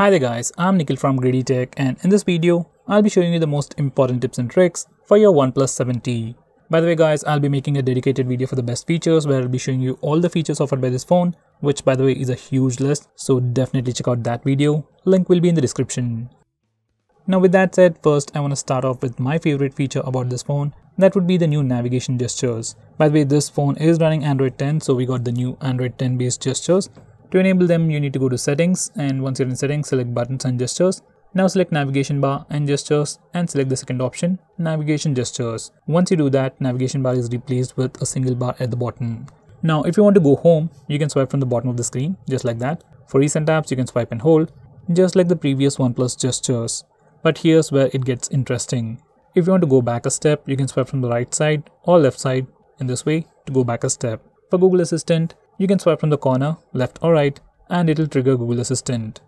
Hi there guys, I'm Nikhil from Greedy Tech and in this video, I'll be showing you the most important tips and tricks for your OnePlus 7T. By the way guys, I'll be making a dedicated video for the best features where I'll be showing you all the features offered by this phone, which by the way is a huge list, so definitely check out that video. Link will be in the description. Now with that said, first I want to start off with my favorite feature about this phone, that would be the new navigation gestures. By the way, this phone is running Android 10, so we got the new Android 10 based gestures to enable them, you need to go to settings and once you're in settings, select buttons and gestures. Now select navigation bar and gestures and select the second option, navigation gestures. Once you do that, navigation bar is replaced with a single bar at the bottom. Now if you want to go home, you can swipe from the bottom of the screen, just like that. For recent apps, you can swipe and hold, just like the previous OnePlus gestures. But here's where it gets interesting. If you want to go back a step, you can swipe from the right side or left side in this way to go back a step. For Google Assistant, you can swipe from the corner, left or right, and it'll trigger Google Assistant.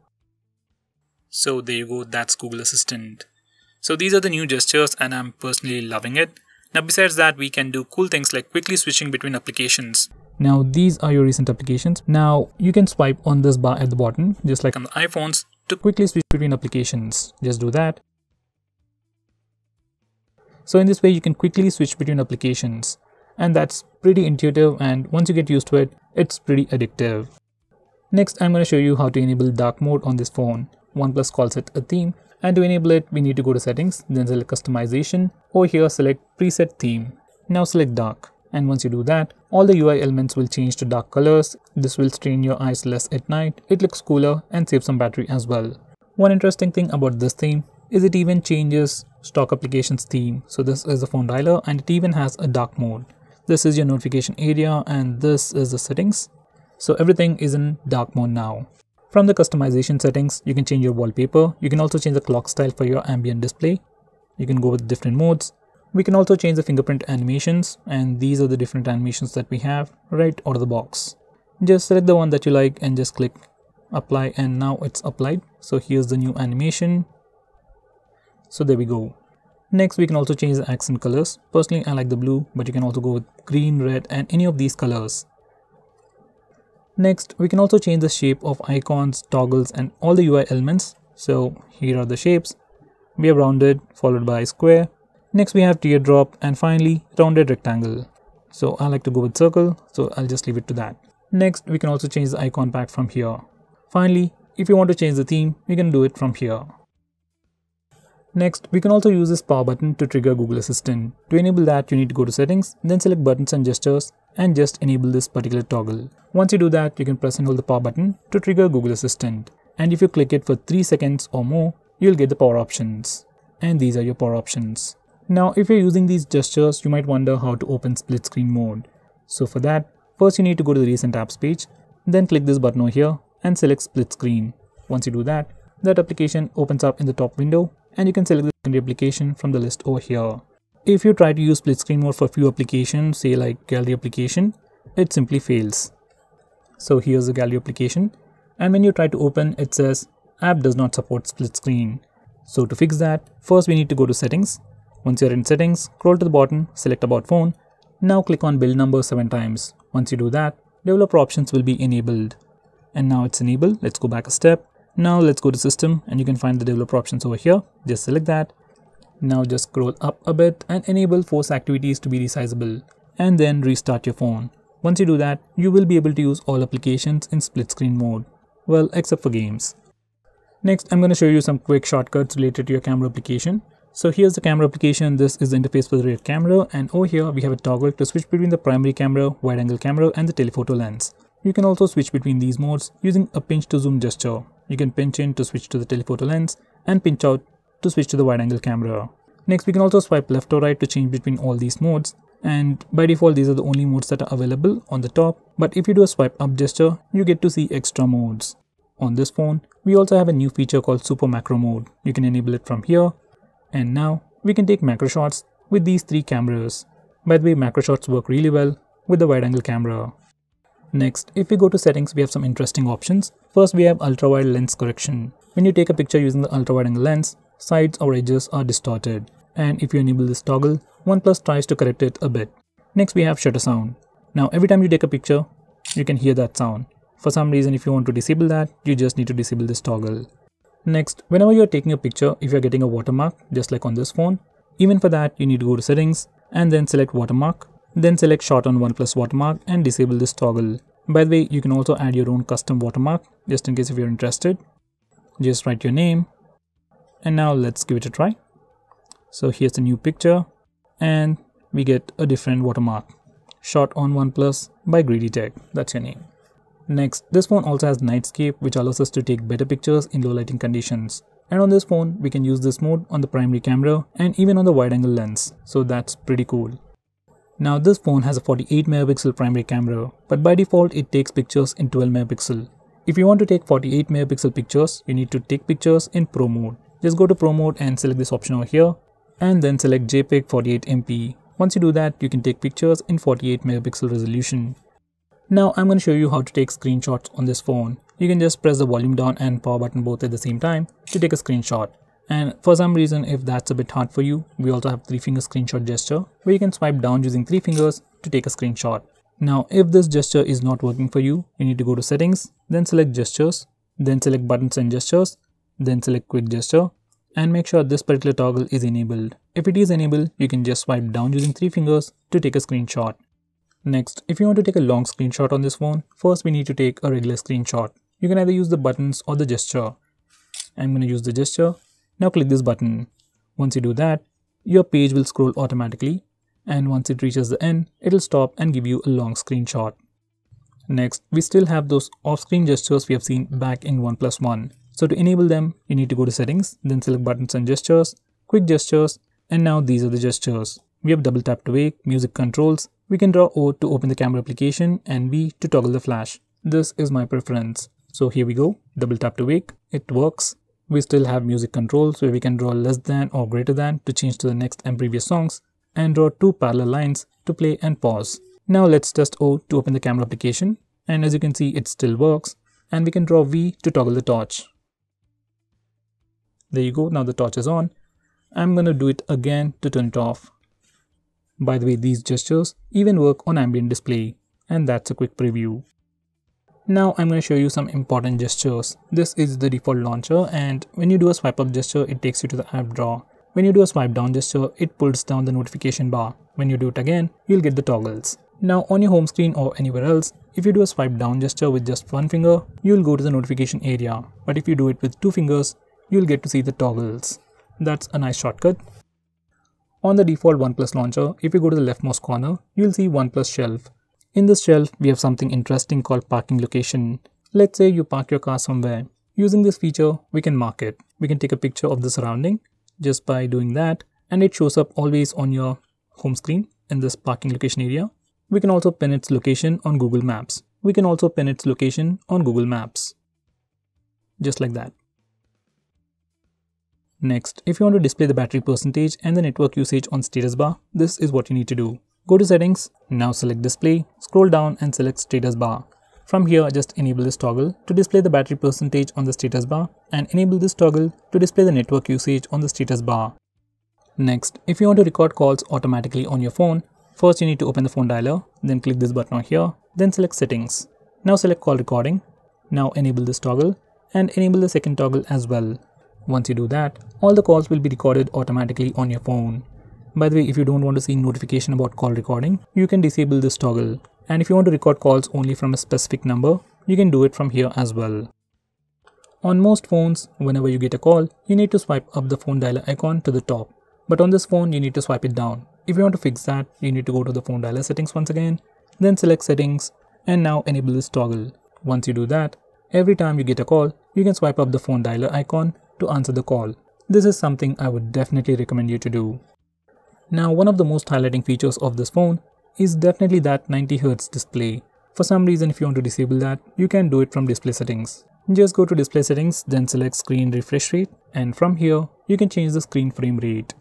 So there you go, that's Google Assistant. So these are the new gestures and I'm personally loving it. Now besides that, we can do cool things like quickly switching between applications. Now these are your recent applications. Now you can swipe on this bar at the bottom, just like on the iPhones, to quickly switch between applications. Just do that. So in this way, you can quickly switch between applications and that's pretty intuitive and once you get used to it, it's pretty addictive. Next, I'm going to show you how to enable dark mode on this phone. OnePlus calls it a theme and to enable it, we need to go to settings, then select customization. Over here, select preset theme. Now select dark. And once you do that, all the UI elements will change to dark colors. This will strain your eyes less at night. It looks cooler and saves some battery as well. One interesting thing about this theme is it even changes stock applications theme. So this is the phone dialer and it even has a dark mode. This is your notification area and this is the settings. So everything is in dark mode now. From the customization settings, you can change your wallpaper. You can also change the clock style for your ambient display. You can go with different modes. We can also change the fingerprint animations and these are the different animations that we have right out of the box. Just select the one that you like and just click apply and now it's applied. So here's the new animation. So there we go. Next, we can also change the accent colors. Personally, I like the blue, but you can also go with green, red, and any of these colors. Next, we can also change the shape of icons, toggles, and all the UI elements. So here are the shapes. We have rounded, followed by square. Next, we have teardrop, and finally, rounded rectangle. So I like to go with circle, so I'll just leave it to that. Next, we can also change the icon pack from here. Finally, if you want to change the theme, you can do it from here. Next, we can also use this power button to trigger Google Assistant. To enable that, you need to go to settings, then select buttons and gestures, and just enable this particular toggle. Once you do that, you can press and hold the power button to trigger Google Assistant. And if you click it for 3 seconds or more, you'll get the power options. And these are your power options. Now, if you're using these gestures, you might wonder how to open split screen mode. So for that, first you need to go to the recent apps page, then click this button over here and select split screen. Once you do that, that application opens up in the top window and you can select the application from the list over here. If you try to use split screen mode for few applications, say like gallery application, it simply fails. So here's the gallery application and when you try to open it says app does not support split screen. So to fix that, first we need to go to settings. Once you're in settings, scroll to the bottom, select about phone. Now click on build number 7 times. Once you do that, developer options will be enabled. And now it's enabled, let's go back a step now let's go to system and you can find the developer options over here. Just select that. Now just scroll up a bit and enable force activities to be resizable and then restart your phone. Once you do that, you will be able to use all applications in split screen mode. Well, except for games. Next, I'm going to show you some quick shortcuts related to your camera application. So here's the camera application. This is the interface for the rear camera and over here we have a toggle to switch between the primary camera, wide angle camera and the telephoto lens. You can also switch between these modes using a pinch to zoom gesture. You can pinch in to switch to the telephoto lens and pinch out to switch to the wide angle camera. Next, we can also swipe left or right to change between all these modes. And by default, these are the only modes that are available on the top. But if you do a swipe up gesture, you get to see extra modes. On this phone, we also have a new feature called Super Macro Mode. You can enable it from here. And now, we can take macro shots with these three cameras. By the way, macro shots work really well with the wide angle camera. Next, if we go to settings, we have some interesting options. First, we have ultra-wide lens correction. When you take a picture using the ultra-wide angle lens, sides or edges are distorted. And if you enable this toggle, OnePlus tries to correct it a bit. Next, we have shutter sound. Now, every time you take a picture, you can hear that sound. For some reason, if you want to disable that, you just need to disable this toggle. Next, whenever you're taking a picture, if you're getting a watermark, just like on this phone, even for that, you need to go to settings and then select watermark. Then select shot on OnePlus watermark and disable this toggle. By the way, you can also add your own custom watermark, just in case if you're interested. Just write your name. And now let's give it a try. So here's the new picture and we get a different watermark. Shot on OnePlus by Greedy Tech, that's your name. Next, this phone also has Nightscape which allows us to take better pictures in low lighting conditions. And on this phone, we can use this mode on the primary camera and even on the wide angle lens, so that's pretty cool. Now this phone has a 48 megapixel primary camera, but by default it takes pictures in 12 megapixel. If you want to take 48 megapixel pictures, you need to take pictures in Pro mode. Just go to Pro mode and select this option over here and then select JPEG 48MP. Once you do that, you can take pictures in 48 megapixel resolution. Now I'm going to show you how to take screenshots on this phone. You can just press the volume down and power button both at the same time to take a screenshot. And for some reason, if that's a bit hard for you, we also have three finger screenshot gesture where you can swipe down using three fingers to take a screenshot. Now, if this gesture is not working for you, you need to go to settings, then select gestures, then select buttons and gestures, then select quick gesture and make sure this particular toggle is enabled. If it is enabled, you can just swipe down using three fingers to take a screenshot. Next, if you want to take a long screenshot on this phone, first we need to take a regular screenshot. You can either use the buttons or the gesture. I'm going to use the gesture. Now click this button. Once you do that, your page will scroll automatically and once it reaches the end, it'll stop and give you a long screenshot. Next, we still have those off-screen gestures we have seen back in OnePlus One. So to enable them, you need to go to settings, then select buttons and gestures, quick gestures, and now these are the gestures. We have double tap to wake, music controls, we can draw O to open the camera application and B to toggle the flash. This is my preference. So here we go, double tap to wake, it works. We still have music controls where we can draw less than or greater than to change to the next and previous songs and draw two parallel lines to play and pause. Now let's test O to open the camera application and as you can see it still works and we can draw V to toggle the torch. There you go, now the torch is on. I'm gonna do it again to turn it off. By the way, these gestures even work on ambient display. And that's a quick preview. Now I'm going to show you some important gestures. This is the default launcher and when you do a swipe up gesture, it takes you to the app drawer. When you do a swipe down gesture, it pulls down the notification bar. When you do it again, you'll get the toggles. Now on your home screen or anywhere else, if you do a swipe down gesture with just one finger, you'll go to the notification area. But if you do it with two fingers, you'll get to see the toggles. That's a nice shortcut. On the default OnePlus launcher, if you go to the leftmost corner, you'll see OnePlus shelf. In this shelf, we have something interesting called parking location. Let's say you park your car somewhere. Using this feature, we can mark it. We can take a picture of the surrounding just by doing that and it shows up always on your home screen in this parking location area. We can also pin its location on Google Maps. We can also pin its location on Google Maps. Just like that. Next, if you want to display the battery percentage and the network usage on status bar, this is what you need to do. Go to settings, now select display, scroll down and select status bar. From here, just enable this toggle to display the battery percentage on the status bar and enable this toggle to display the network usage on the status bar. Next, if you want to record calls automatically on your phone, first you need to open the phone dialer, then click this button on here, then select settings. Now select call recording. Now enable this toggle and enable the second toggle as well. Once you do that, all the calls will be recorded automatically on your phone. By the way, if you don't want to see notification about call recording, you can disable this toggle. And if you want to record calls only from a specific number, you can do it from here as well. On most phones, whenever you get a call, you need to swipe up the phone dialer icon to the top. But on this phone, you need to swipe it down. If you want to fix that, you need to go to the phone dialer settings once again, then select settings, and now enable this toggle. Once you do that, every time you get a call, you can swipe up the phone dialer icon to answer the call. This is something I would definitely recommend you to do. Now one of the most highlighting features of this phone is definitely that 90Hz display. For some reason if you want to disable that, you can do it from display settings. Just go to display settings then select screen refresh rate and from here you can change the screen frame rate.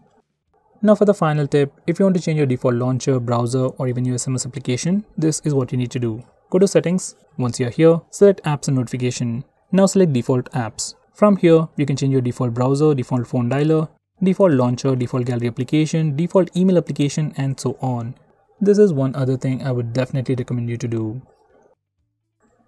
Now for the final tip, if you want to change your default launcher, browser or even your SMS application, this is what you need to do. Go to settings, once you're here, select apps and notification. Now select default apps. From here, you can change your default browser, default phone dialer, default launcher, default gallery application, default email application, and so on. This is one other thing I would definitely recommend you to do.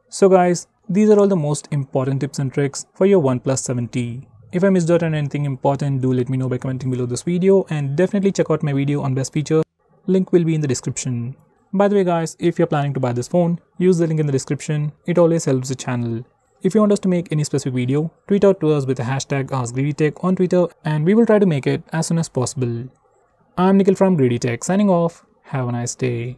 So guys, these are all the most important tips and tricks for your OnePlus 7T. If I missed out on anything important, do let me know by commenting below this video and definitely check out my video on best feature. Link will be in the description. By the way guys, if you're planning to buy this phone, use the link in the description. It always helps the channel. If you want us to make any specific video, tweet out to us with the hashtag AskGreedyTech on Twitter and we will try to make it as soon as possible. I'm Nikhil from Greedy Tech signing off. Have a nice day.